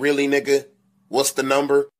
really, nigga? What's the number?